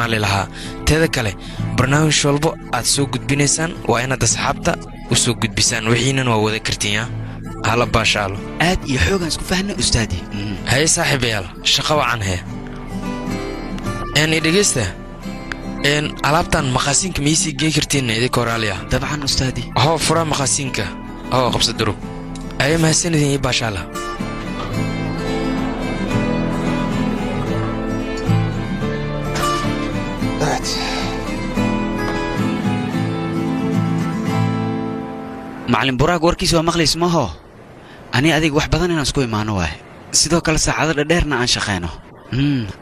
isticmaali lahaa. Teeda kale barnaamij walbo aad soo gudbinaysaan waa inaad asxaabta u soo gudbisaan. Wixiinan waa wada kartinya hala baashaalo. Aad iyo xoogaan isku fahna ustaadi. Haye saaxiibayaal shaqo wacan hee. N dhegeysta n alaabtan maqaasiinka maisii gey kartiin idinka horaaliya dabcan ustaadi. Hoo fura maqaasiinka. Hoo qabsa durug aye mahadsanidin iyo baashaala macalin buraag warkiisa waa maqlays maho ani adiga wax badan inaan isku imaano waaye sidoo kale saacado dhadheerna aan shaqayno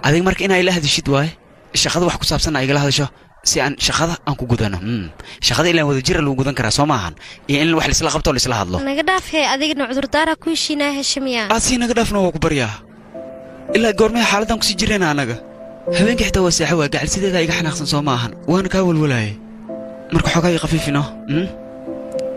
adiga marka inaa ila hadishid waaye shaqada wax ku saabsanna igala hadasho si aan shaqada aan ku gudano shaqada ilaan wada jira lagu gudan karaa soo maahan iyo in wax laisla qabto oo laisla hadlo naga dhaafhee adigna cudurdaara ku heshiinaa heshamiya aad sii naga dhaafna waa ku baryaa ilaa goormaya xaaladdan kusii jirayna annaga habeenkii xitaa waa saaxo waa gacalsideeda iga xanaaqsan soo maahan waana kaa walwalaayay marka xoogaa ii khafiifino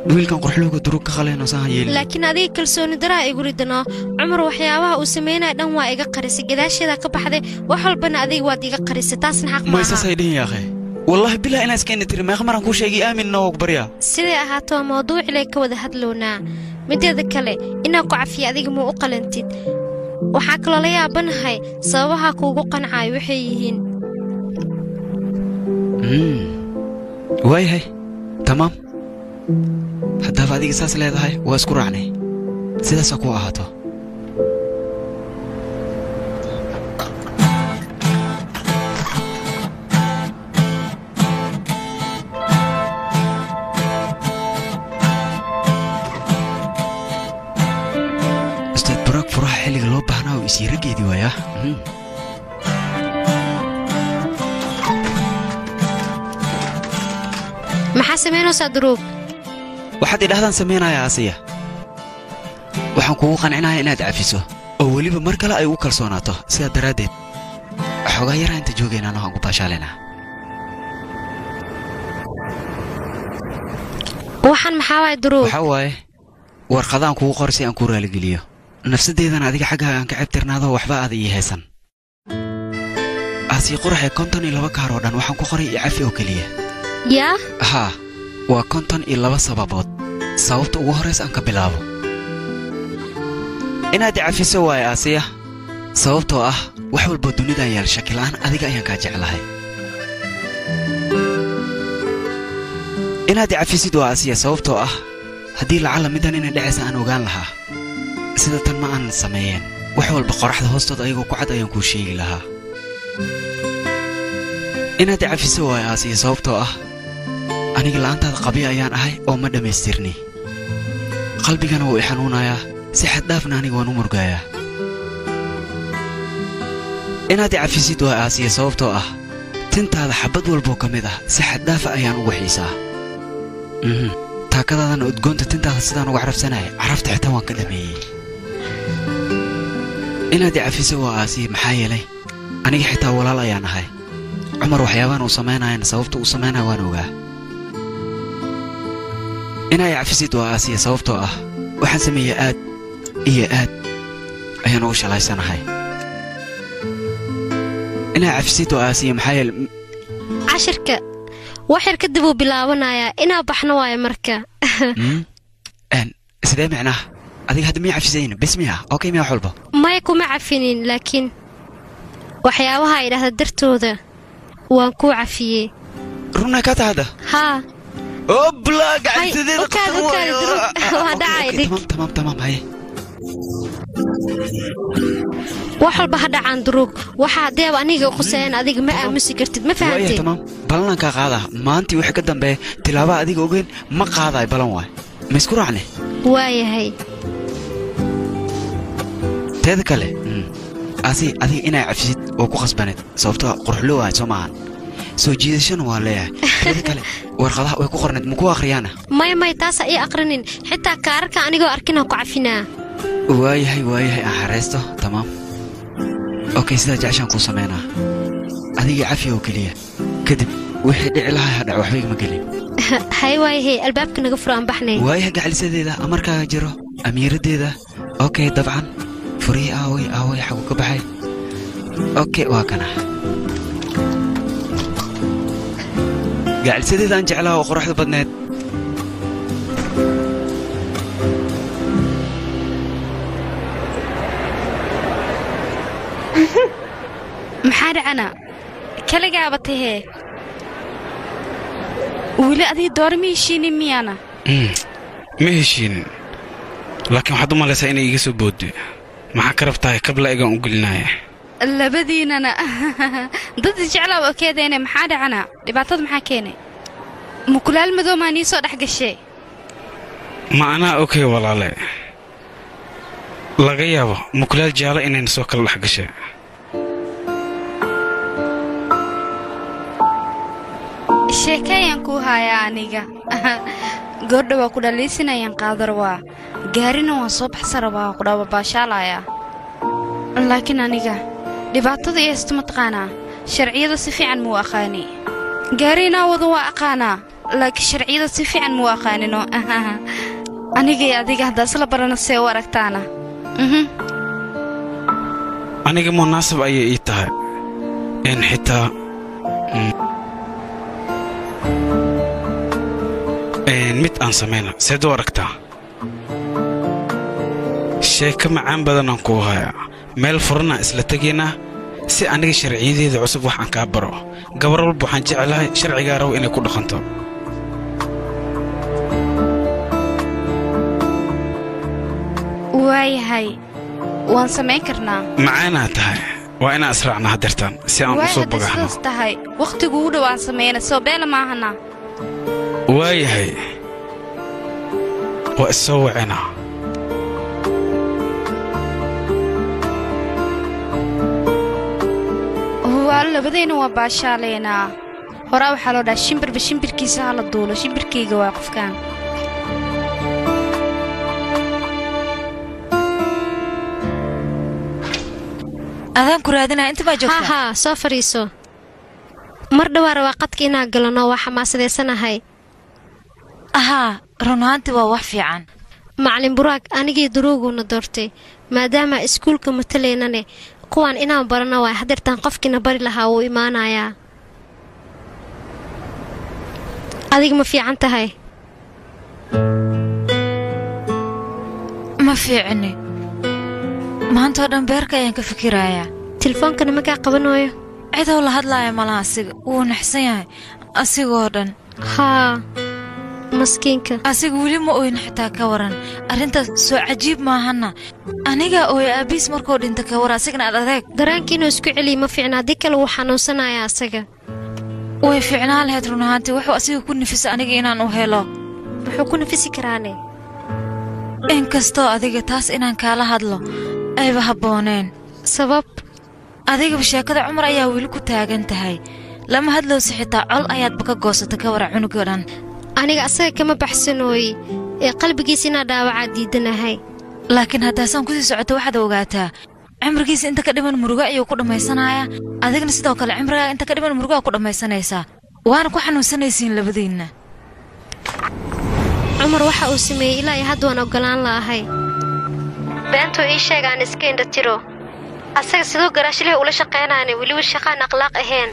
wiilkan qorxluuga durug ka qalayno saan yeelin laakiin adiga kalsooni daraa igu ridano. Cumar waxyaabaha uu samaynaya dhan waa iga qarisay gadaasheeda ka baxday wax walbana adiga waad iga qarisay taasna xaq maysasay dhihin yaaqe? Wallaahi bilaa inaa iskeenna tiri meeqa maraan kuu sheegay aaminna waa ku baryaa siday ahaato waa mawduucilay ka wada hadlownaa mideeda kale inaan ku cafiya adiga muu u qalantid. Waxaa kaloo la yaabanahay sababaha kuugu qancaayo waxay yihiin. Waayahay tamaam haddaaba adiga saas leedahay waa isku raacnay. Sidaasaa kuu ahaato. Waayaa? Maxaa samaynaysaa duruug waxaad idhahdaan samaynayaa asiya waxaan kugu qancinayaa inaad cafiso oo weliba mar kale ay ugu kalsoonaato sidaa daraaddeed. Xoogaa yaraa inta joogaynaan waxaan ku baashaalaynaa waxaan maxaa waay duruug waxaa waaye warqadaan kugu qor si aan kuu raaligeliyo nafsaddeedana adiga xaggaaga aan ka ceebtirnaado waxba aada ii haysan. Aasii qoraxee konton iyo laba kaar oo dhan waxaan ku qoray icafi oo keliya. Yaa? Haa waa konton iyo laba sababood. Sababta ugu horraysa aan ka bilaabo. Inaad icafiso waaye aasiya. Sababtoo ah wax walboo dunidaan yaal shakila'aan adiga ayaan kaa jeclahay. Inaad icafisid waa aasiya sababtoo ah haddii lacalla middan inay dhacaysa aan ogaan lahaa sida tan ma aanan sameeyeen. Wax walba qoraxda hoostooda ayagoo ku cad ayaan kuu sheegi lahaa. Inaad icafiso waaye aasiya sababtoo ah aniga la'aantaada qabiya ayaan ahay oo ma dhammaystirni. Qalbigana wuu i xanuunayaa. Si xaddhaafna aniga waan u murgaayaa. Inaad icafisid waa aasiya sababtoo ah tintaada xabbad walboo ka mid ah si xaddhaafa ayaan ugu xiisaa. Taakadaadana udgoonta tintaada sidaan uga carabsanaya carafta xitaa waan ka dhameeyey. Inaad icafiso waa aasiya maxaa yeelay aniga xitaa walaal ayaan ahay. Cumar waxyaabaan uu samaynayan sababta uu samaynaya waan ogaa inay cafisid waa aasiya sababtoo ah waxaan sameeyey aad iyo aad ayaan ugu shalaysanahay. Inay cafisid waa aasiya maxaa yeele cashirka waxyar kadib uu bilaabanayaa inaa baxno waayo marka. Sidee micnaha? Adiga hadda miya cafisayn bes miya okay miya wax walba maya kuma cafinin laakiin waxyaabaha ay dhahda dartooda waan kuu cafiyey. Runay ka tahada haa wax walba ha dhacaan duruug waxaa deeb aniga quseeyaan adiga ma aamusi kartid ma waaya fahamtid tamaam balanaan kaa qaadaa maantii wixii ka dambeeya tilaabaa adiga ogeyn ma qaadaay balan waay. Ma isku raacne? Waayahay teeda kale asi adiga inaa cafisid oo ku khasbaneed sababtoo qurxloo ahay soo maahan soo jiidashana waa leeyahay. Teeda kale warqadaha way ku qorneed maku akhriyaana maya maya taasa ii aqrinin xitaa kaararka anigoo arkinaa ku cafinaa. Waayahay waayahay aan xaraysto tamaam. Okay sidaa jeceshaan kuu samaynaa adiga cafiya oo keliya. Kadib wixii dhici lahaa hadhac waxba igama gelin. Hay waayahay albaabka naga furo aan baxnay. Waayahay gacalisadeeda amarkaaga jiro amiiraddeeda okay dabcan. Furihii aaway aaway xagu ka baxay. Okay waa kana gacalsadeeda aan jeclaa oo qoraxda badneed maxaa dhacana kaligaaba tahee weli adii doora ma heshiinin miyaana? Ma heshiinin. Laakiin waxaad u malaysaa inay iga soo booddo maxaa ka rabtahay kabla egaan u gelinaya labadiinana. Dad jeclaa oo keedeene maxaa dhacana? Dhibaatada maxaa keenay mukulaal madow maa nii soo dhex gashee ma anaa okey walaale. Laga yaabo mukulaal jaalo inayna soo kala dhex gashay? Sheekeeyaan kuu haayaa aniga. Goordha waa ku dhaliisinayaan qaadar waa. Gaarina waan soo baxsan rabaa waa ku dhababaashaalayaa laakiin aniga dhibaatada iyo haysto sharciyada si fiican muu aqaani. Gaari inaa wada waa aqaanaa laakiin sharciyada si fiican muu aqaanino. Anigay adiga haddaa isla barana see u aragtaana. Mhm. Aniga munaasab ayay ii tahay. In xitaa mid aan samayna seed u aragtaa? Sheeko macaan badanaan kuu hayaa meel furanaan isla tegaynaa si aniga sharciyadeeda cusub wax aan kaa baro. Gabar walba waxaan jeclahay sharcigaa raw inay ku dhaqanto. Waayahay waan samayn karnaa. Macaanaa tahay waa inaan israacna hadeertaan si aan u soo tahay wakhtigu u dhow aan samayna soo beela maahana waayahay waa issoo wacinaa waa labadayna waa baashaalaynaa horaa waxaa loo dhaha shimbirba shimbirkiisa ha la duulo shimbirkayga waa qofkaan. Adaan ku raadinaa inta baa joogtaa? Haa soo fadhiiso mar dhowaa rabaa qadka inaan galano waa xamaasadeysanahay ahaa run ahaantii waa wax fiican. Macalin buraag anigii duruuguuna doortay maadaama iskuulka matalaynane kuwaan inaan barano waa hadeertaan qofkiina bari lahaa wuu imaanayaa. Adiga ma fiican tahay? Ma fiicini maanta oo dhan beerka ayaan ka fikirayaa. Tilefoonkana magaa qabanooyo? Cidow la hadlaaya malaha asiga. Wuu naxsan yahay asigoo dhan. Haa maskiinka asiga weli ma oyn xitaa ka waran. Arrintaas soo cajiib maahana. Anigaa ooy aabiis markuu dhinta ka war asigna ad adeeg daraankii inuu isku celiya ma fiicna haddii kale wuu xanuunsanayaa asaga. Way fiicnaan lahayd run ahaantii. Wuxuu asiga ku nifisa aniga inaan u helo. Wuxuu ku nafisi karaane. Inkastoo adiga taas inaan kaala hadlo ayba habbooneen sabab? Adigaba sheekada cumar ayaa weli ku taagan tahay. Lama hadlowsi xitaa col ayaadba ka goosata ka wara cunugoo dhan aniga asaga kama baxsanooye ee qalbigiisa inaa dhaawacaa diidanahay. Laakiin haddaasaan ku sii socoto waxaad ogaataa cimrigiisa inta ka dhiman murugo ayuu ku dhammaysanayaa. Adigna sidoo kale cimrigaaga inta ka dhiman murugaa ku dhammaysanaysaa. Waana ku xanuunsanaysiin labadiinna. Cumar waxa uu sameeyey ilaa iyo hadd waan oggolaan la'ahay beentuu ii sheega aan iska indha tiro. Asaga siduu garaashlihii ula shaqaynaana weliba shaqaan akhlaaq ahayn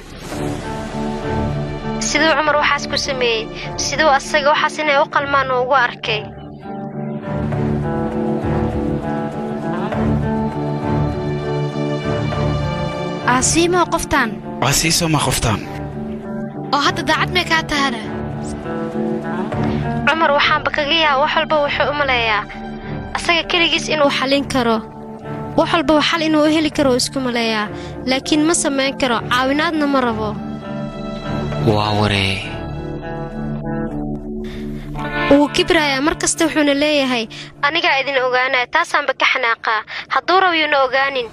siduu cumar waxaas ku sameeyey. Siduu asaga waxaas inay u qalmaan uu ugu arkay. Aasiimoo qoftaan? Waa sii soomaa qoftaan. Oo hadda daacad may kaa tahana? Cumar waxaanba kaga yaaba wax walba wuxuu u maleeyaa. Asaga keligiis inuu xallin karo. Wax walbaba xal inuu u heli karo uu isku maleeyaa. Laakiin ma samayn karo. Caawinaadna ma rabo waa waree wuu mar kasta wuxuuna leeyahay anigaa idin ogaanaya taasaanba ka xanaaqaa hadduu rabyuuna ogaanin